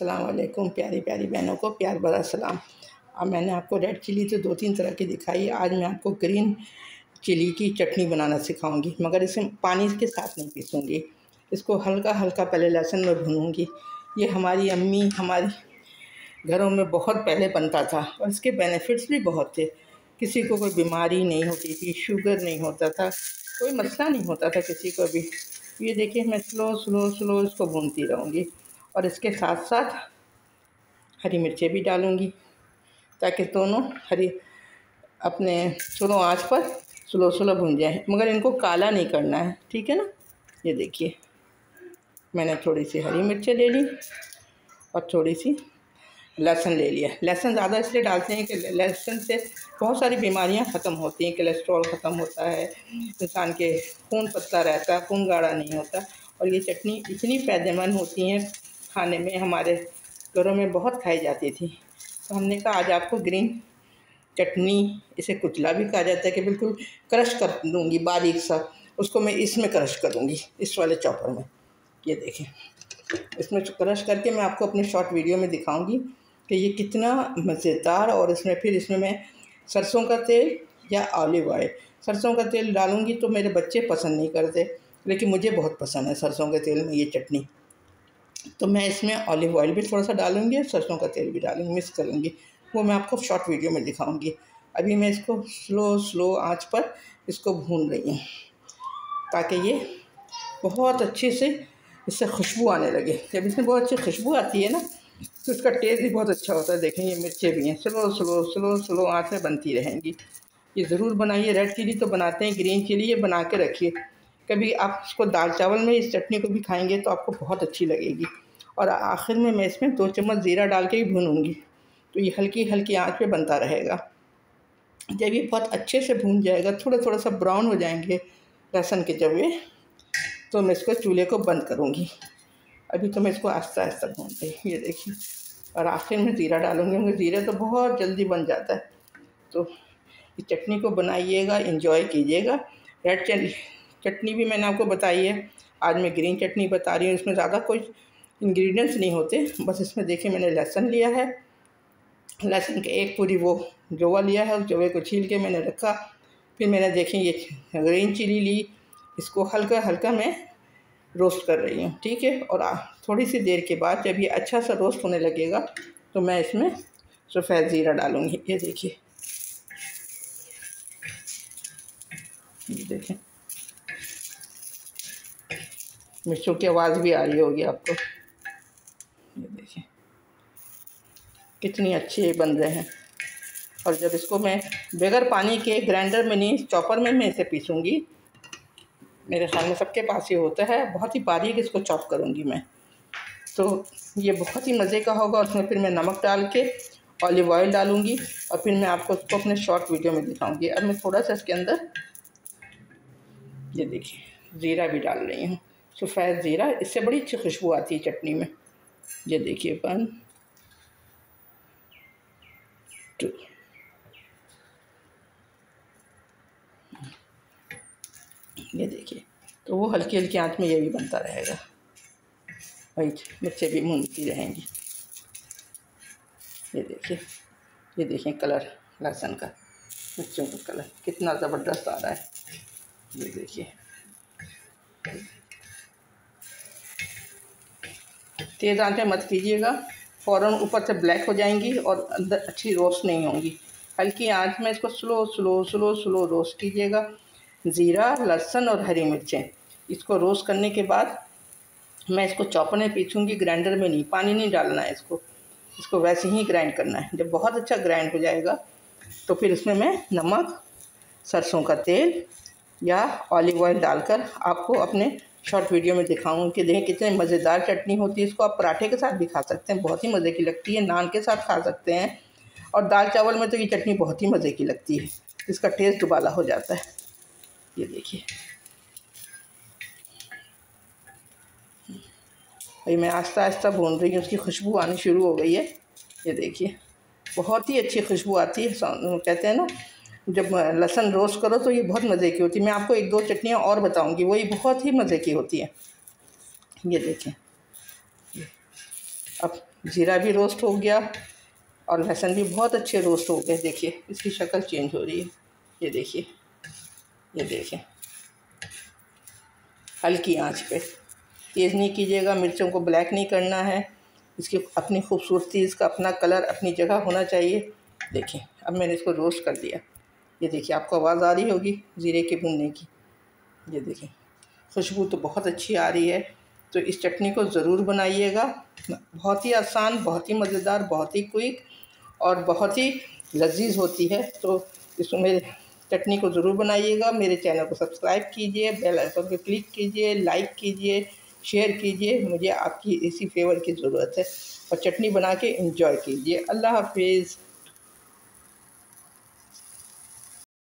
वालेकुम, प्यारी प्यारी बहनों को प्यार भरा सलाम। अब मैंने आपको रेड चिली तो दो तीन तरह की दिखाई, आज मैं आपको ग्रीन चिली की चटनी बनाना सिखाऊँगी, मगर इसे पानी के साथ नहीं पीसूँगी। इसको हल्का हल्का पहले लहसुन में भूनूँगी। ये हमारी अम्मी, हमारी घरों में बहुत पहले बनता था और इसके बेनिफिट्स भी बहुत थे। किसी को कोई बीमारी नहीं होती थी शुगर नहीं होता था, कोई मसला नहीं होता था किसी को भी। ये देखिए, मैं स्लो स्लो स्लो इसको भूनती रहूँगी। और इसके साथ साथ हरी मिर्चें भी डालूँगी ताकि दोनों हरी अपने स्लो आँच पर स्लो स्लो भून जाए। मगर इनको काला नहीं करना है, ठीक है ना? ये देखिए, मैंने थोड़ी सी हरी मिर्चें ले ली और थोड़ी सी लहसुन ले लिया। लहसुन ज़्यादा इसलिए डालते हैं कि लहसुन से बहुत सारी बीमारियाँ ख़त्म होती हैं, कोलेस्ट्रॉल ख़त्म होता है, इंसान के खून पतला रहता है, खून गाढ़ा नहीं होता और ये चटनी इतनी फ़ायदेमंद होती हैं खाने में हमारे घरों में बहुत खाई जाती थी। तो हमने कहा, आज आपको ग्रीन चटनी, इसे कुचला भी कहा जाता है कि बिल्कुल क्रश कर दूँगी बारीक सा, उसको मैं इसमें क्रश करूँगी, इस वाले चॉपर में। ये देखें, इसमें क्रश करके मैं आपको अपने शॉर्ट वीडियो में दिखाऊँगी कि ये कितना मज़ेदार और इसमें फिर इसमें मैं सरसों का तेल या ऑलिव ऑयल, सरसों का तेल डालूँगी तो मेरे बच्चे पसंद नहीं करते, लेकिन मुझे बहुत पसंद है सरसों के तेल में ये चटनी। तो मैं इसमें ऑलिव ऑयल भी थोड़ा सा डालूँगी और सरसों का तेल भी डालूँगी मिक्स करूँगी। वो मैं आपको शॉर्ट वीडियो में दिखाऊँगी। अभी मैं इसको स्लो स्लो आँच पर इसको भून रही हूँ, ताकि ये बहुत अच्छे से इससे खुशबू आने लगे। जब इसमें बहुत अच्छी खुशबू आती है ना तो इसका टेस्ट भी बहुत अच्छा होता है। देखें, ये मिर्चें भी हैं। स्लो स्लो स्लो स्लो आँच में बनती रहेंगी। ये ज़रूर बनाइए। रेड चिली तो बनाते हैं ग्रीन चिली ये बना के रखिए। कभी आप इसको दाल चावल में इस चटनी को भी खाएँगे तो आपको बहुत अच्छी लगेगी। और आखिर में मैं इसमें दो चम्मच ज़ीरा डाल के ही भूनूँगी। तो ये हल्की हल्की आँच पे बनता रहेगा। जब ये बहुत अच्छे से भून जाएगा थोड़ा थोड़ा सा ब्राउन हो जाएँगे लहसुन के जवे तो मैं इसको चूल्हे को बंद करूँगी। अभी तो मैं इसको आस्ता आस्ता भून रही ये देखिए। और आखिर में ज़ीरा डालूँगी, क्योंकि ज़ीरा तो बहुत जल्दी बन जाता है। तो इस चटनी को बनाइएगा इंजॉय कीजिएगा। रेड चटनी भी मैंने आपको बताई है। आज मैं ग्रीन चटनी बता रही हूँ, इसमें ज़्यादा कोई इंग्रेडिएंट्स नहीं होते, बस इसमें देखिए मैंने लहसुन लिया है। लहसुन के एक पूरी वो जोवा लिया है, उस जोवे को छील के मैंने रखा। फिर मैंने देखें ये ग्रीन चिली ली, इसको हल्का हल्का मैं रोस्ट कर रही हूँ, ठीक है? और थोड़ी सी देर के बाद जब ये अच्छा सा रोस्ट होने लगेगा तो मैं इसमें सफ़ेद ज़ीरा डालूँगी। ये देखिए। देखें मिर्चों की आवाज़ भी आ रही होगी आपको। ये देखिए। कितनी अच्छी बन रहे हैं। और जब इसको मैं बगैर पानी के ग्राइंडर में नहीं, चॉपर में मैं इसे पीसूँगी, मेरे ख्याल में सबके पास ये होता है। बहुत ही बारीक इसको चॉप करूँगी मैं। तो ये बहुत ही मज़े का होगा। उसमें फिर मैं नमक डाल के ऑलिव ऑयल डालूँगी और फिर मैं आपको उसको अपने शॉर्ट वीडियो में दिखाऊँगी। अब मैं थोड़ा सा इसके अंदर, ये देखिए, ज़ीरा भी डाल रही हूँ। सफ़ेद ज़ीरा, इससे बड़ी अच्छी खुशबू आती है चटनी में। ये देखिए वन टू ये देखिए तो वो हल्की हल्की आँच में ये भी बनता रहेगा। वही मिर्चें भी भूनती रहेंगी। ये देखिए ये देखिए कलर, लहसुन का, मिर्चों का कलर, कितना ज़बरदस्त आ रहा है। ये देखिए। तेज़ आँच में मत कीजिएगा। फ़ौर ऊपर से ब्लैक हो जाएँगी और अंदर अच्छी रोस्ट नहीं होंगी। हल्की आँच में इसको slow slow slow slow roast कीजिएगा। ज़ीरा, लहसुन और हरी मिर्चें। इसको रोस्ट करने के बाद मैं इसको चॉपर में पीछूँगी, ग्राइंडर में नहीं, पानी नहीं डालना है इसको। इसको वैसे ही ग्राइंड करना है। जब बहुत अच्छा ग्राइंड हो जाएगा तो फिर इसमें मैं नमक, सरसों का तेल या ऑलिव ऑयल डालकर आपको अपने शॉर्ट वीडियो में दिखाऊँ कि देखें कितने मज़ेदार चटनी होती है। इसको आप पराठे के साथ भी खा सकते हैं, बहुत ही मज़े की लगती है। नान के साथ खा सकते हैं। और दाल चावल में तो ये चटनी बहुत ही मज़े की लगती है। इसका टेस्ट दुबाला हो जाता है। ये देखिए। भाई, मैं आस्ता आस्ता भून रही हूँ। उसकी खुशबू आनी शुरू हो गई है। ये देखिए। बहुत ही अच्छी खुशबू आती है। कहते हैं ना जब लहसन रोस्ट करो तो ये बहुत मज़े की होती है। मैं आपको एक दो चटनियाँ और बताऊँगी वही बहुत ही मज़े की होती है। ये देखें अब ज़ीरा भी रोस्ट हो गया और लहसुन भी बहुत अच्छे रोस्ट हो गए। देखिए, इसकी शक्ल चेंज हो रही है। ये देखिए ये देखिए। हल्की आँच पे। तेज़ नहीं कीजिएगा, मिर्चों को ब्लैक नहीं करना है। इसकी अपनी खूबसूरती, इसका अपना कलर अपनी जगह होना चाहिए। देखिए, अब मैंने इसको रोस्ट कर दिया। ये देखिए, आपको आवाज़ आ रही होगी ज़ीरे के भुनने की। ये देखिए खुशबू तो बहुत अच्छी आ रही है तो इस चटनी को ज़रूर बनाइएगा। बहुत ही आसान, बहुत ही मज़ेदार, बहुत ही क्विक और बहुत ही लजीज होती है तो इसमें मेरे चटनी को ज़रूर बनाइएगा। मेरे चैनल को सब्सक्राइब कीजिए, बेल आइकन पर क्लिक कीजिए, लाइक कीजिए, शेयर कीजिए। मुझे आपकी इसी फेवर की ज़रूरत है और चटनी बना के इंजॉय कीजिए। अल्लाह हाफिज़।